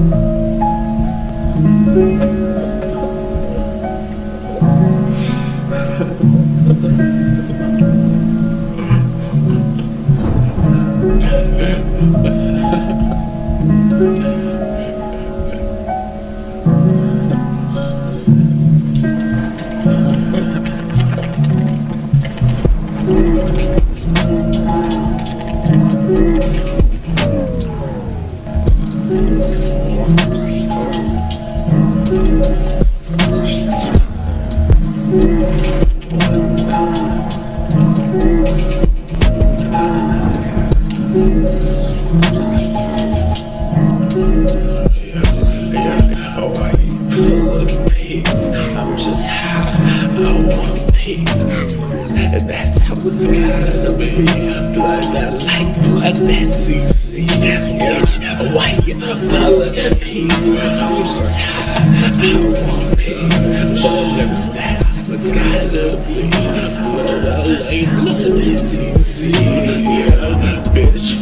Oh, I pull And that's how it's gotta be. Blood, like blood, that's easy. You pull a? I'm just high. I want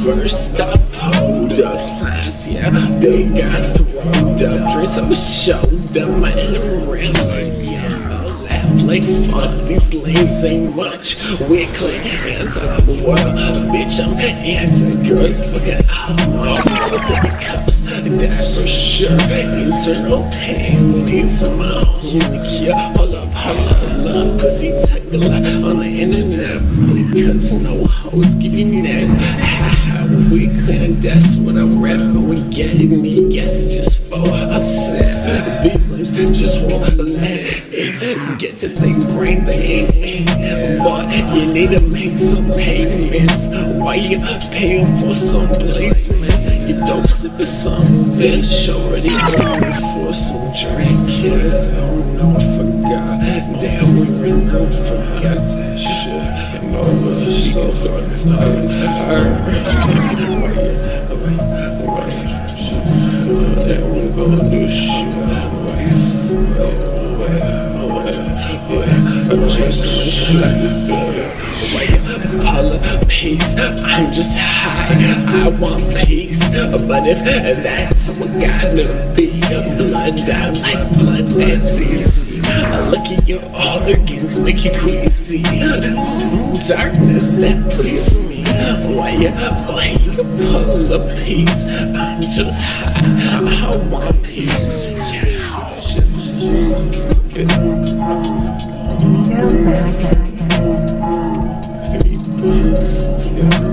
first I pulled up signs. Yeah, they got thrown up. Drinks on my shoulder, my ring. Yeah, laugh like fuck. These lames ain't much. We're clean hands on the world. Bitch, I'm anti girls. Fucking all the cups. And that's for sure. Internal pain needs my homie cure. Hold up, hold up, hold up. Pussy take a lot on the internet. Because no hoes you neck. We clear, that's what I'm rapping. We get me, guess just for a set. These lips just won't let it get to think brain. But you need to make some payments. Why you paying for some placements? You dope sipping some bitch already going for some drink. Yeah, oh no, I forgot. Damn, we never forgot that shit. No, but she go for it. Damn, gonna do shit. Peace, I'm just high. I want peace, but if that's what gotta be, blood, I like blood, that's easy. At your organs, make you. Mm, darkness that please me. Why you, why you pull a piece? I'm just high. I want peace. First